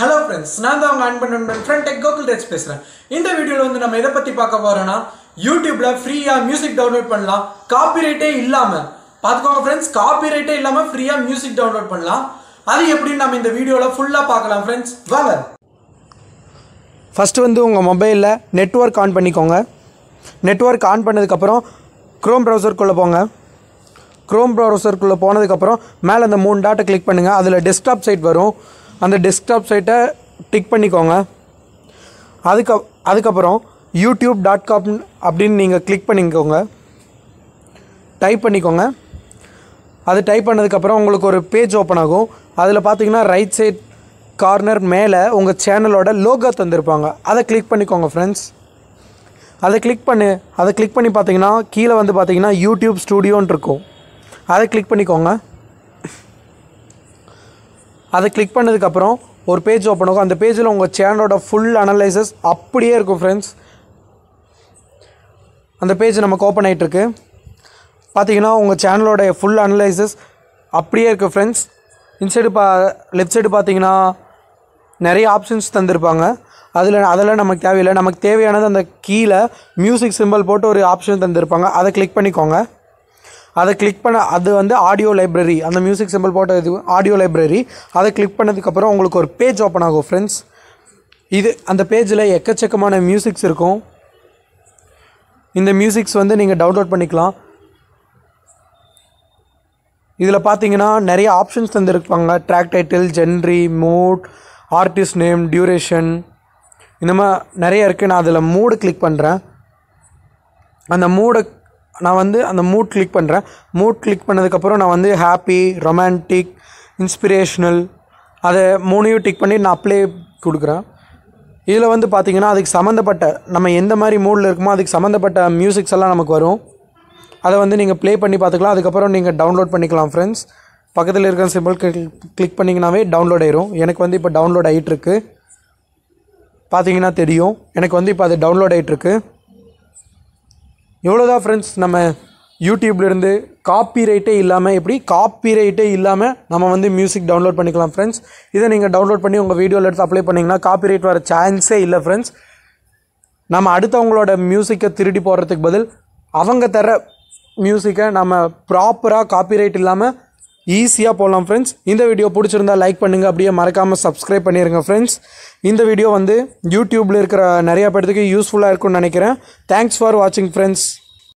Hello friends நான் தான் உங்கள் அன்பன் நண்பன் ஃப்ரெண்ட் டெக் கோகுல் டெக்ஸ் பேசுகிறேன் இந்த வீடியோவில் வந்து நம்ம எதை பற்றி பார்க்க போகிறோன்னா யூடியூப்பில் ஃப்ரீயாக மியூசிக் டவுன்லோட் பண்ணலாம். காப்பிரைட்டே இல்லாமல் பார்த்துக்கோங்க ஃப்ரெண்ட்ஸ் காப்பிரைட்டே இல்லாமல் ஃப்ரீயாக மியூசிக் டவுன்லோட் பண்ணலாம். அது எப்படின்னு நம்ம இந்த வீடியோவில் ஃபுல்லாக பார்க்கலாம் ஃப்ரெண்ட்ஸ் வாங்க. ஃபஸ்ட்டு வந்து உங்கள் மொபைலில் நெட்ஒர்க் ஆன் பண்ணிக்கோங்க. நெட்ஒர்க் ஆன் பண்ணதுக்கப்புறம் க்ரோம் ப்ரௌசர்க்குள்ளே போங்க. க்ரோம் ப்ரௌசர்க்குள்ளே போனதுக்கப்புறம் மேலே அந்த மூணு டாட்டை கிளிக் பண்ணுங்கள் அதில் டெஸ்க்டாப் சைட் வரும். அந்த டெஸ்க்டாப் சைட்டை டிக் பண்ணிக்கோங்க. அதுக்கு அதுக்கப்புறம் யூடியூப் டாட் காம் அப்படின்னு நீங்கள் கிளிக் பண்ணிக்கோங்க. டைப் பண்ணிக்கோங்க. அது டைப் பண்ணதுக்கப்புறம் உங்களுக்கு ஒரு பேஜ் ஓப்பன் ஆகும். அதில் பார்த்தீங்கன்னா ரைட் சைட் கார்னர் மேலே உங்கள் சேனலோட லோகோ தந்திருப்பாங்க. அதை கிளிக் பண்ணிக்கோங்க ஃப்ரெண்ட்ஸ் அதை கிளிக் பண்ணி அதை கிளிக் பண்ணி பார்த்தீங்கன்னா கீழே வந்து பார்த்தீங்கன்னா யூடியூப் ஸ்டூடியோன்னு இருக்கும். அதை கிளிக் பண்ணிக்கோங்க. அதை கிளிக் பண்ணதுக்கப்புறம் ஒரு பேஜ் ஓப்பன் ஆகும். அந்த பேஜில் உங்கள் சேனலோட ஃபுல் அனலைசஸ் அப்படியே இருக்கும் ஃப்ரெண்ட்ஸ் அந்த பேஜ் நமக்கு ஓப்பன் ஆகிட்டுருக்கு பார்த்தீங்கன்னா உங்கள் சேனலோட ஃபுல் அனலைசஸ் அப்படியே இருக்குது ஃப்ரெண்ட்ஸ் இன்சைடு பா லெஃப்ட் சைடு பார்த்தீங்கன்னா நிறைய ஆப்ஷன்ஸ் தந்திருப்பாங்க. அதில் அதெல்லாம் நமக்கு தேவையில்லை. நமக்கு தேவையானது அந்த கீழே மியூசிக் சிம்பிள் போட்டு ஒரு ஆப்ஷன் தந்திருப்பாங்க. அதை கிளிக் பண்ணிக்கோங்க. அதை கிளிக் பண்ண அது வந்து ஆடியோ லைப்ரரி அந்த மியூசிக் சிம்பிள் போட்ட இது ஆடியோ லைப்ரரி அதை கிளிக் பண்ணதுக்கப்புறம் உங்களுக்கு ஒரு பேஜ் ஓப்பன் ஆகும் ஃப்ரெண்ட்ஸ் இது அந்த பேஜில் எக்கச்சக்கமான மியூசிக்ஸ் இருக்கும். இந்த மியூசிக்ஸ் வந்து நீங்கள் டவுன்லோட் பண்ணிக்கலாம். இதில் பார்த்தீங்கன்னா நிறைய options தந்துருப்பாங்க. Track title genre mood artist name duration இந்த மாதிரி நிறைய இருக்குது நான் அதில் மூடு கிளிக் பண்ணுறேன் அந்த மூடை நான் வந்து அந்த மூட் கிளிக் பண்ணுறேன் மூட் கிளிக் பண்ணதுக்கப்புறம் நான் வந்து ஹாப்பி ரொமான்டிக் இன்ஸ்பிரேஷ்னல் அதை மூணையும் டிக் பண்ணி நான் அப்ளை கொடுக்குறேன். இதில் வந்து பார்த்திங்கன்னா அதுக்கு சம்மந்தப்பட்ட நம்ம எந்த மாதிரி மூடில் இருக்குமோ அதுக்கு சம்மந்தப்பட்ட மியூசிக்ஸ் எல்லாம் நமக்கு வரும். அதை வந்து நீங்கள் ப்ளே பண்ணி பார்த்துக்கலாம். அதுக்கப்புறம் நீங்கள் டவுன்லோட் பண்ணிக்கலாம் ஃப்ரெண்ட்ஸ் பக்கத்தில் இருக்கிற சிம்பிள் கிளிக் பண்ணிங்கனாவே டவுன்லோட் ஆயிரும். எனக்கு வந்து இப்போ டவுன்லோட் ஆகிட்டுருக்கு பார்த்தீங்கன்னா தெரியும். எனக்கு வந்து இப்போ அது டவுன்லோட் ஆகிட்டுருக்கு எவ்வளோதான் ஃப்ரெண்ட்ஸ் நம்ம யூடியூப்லேருந்து காப்பி ரைட்டே இல்லாமல் எப்படி காப்பி ரைட்டே இல்லாமல் நம்ம வந்து மியூசிக் டவுன்லோட் பண்ணிக்கலாம் ஃப்ரெண்ட்ஸ் இதை நீங்கள் டவுன்லோட் பண்ணி உங்கள் வீடியோவில் எடுத்து அப்ளை பண்ணிங்கன்னா காப்பி ரைட் வர சான்ஸே இல்லை ஃப்ரெண்ட்ஸ் நம்ம அடுத்தவங்களோட மியூசிக்கை திருடி போடுறதுக்கு பதில் அவங்க தர மியூசிக்கை நம்ம ப்ராப்பராக காப்பிரைட் இல்லாமல் ஈஸியாக போடலாம் ஃப்ரெண்ட்ஸ் இந்த வீடியோ பிடிச்சிருந்தா லைக் பண்ணுங்கள் அப்படியே மறக்காமல் சப்ஸ்கிரைப் பண்ணிடுங்க ஃப்ரெண்ட்ஸ் இந்த வீடியோ வந்து யூடியூப்பில் இருக்கிற நிறையா பேர்த்துக்கு யூஸ்ஃபுல்லாக இருக்கும்னு நினைக்கிறேன். தேங்க்ஸ் ஃபார் வாட்சிங் ஃப்ரெண்ட்ஸ்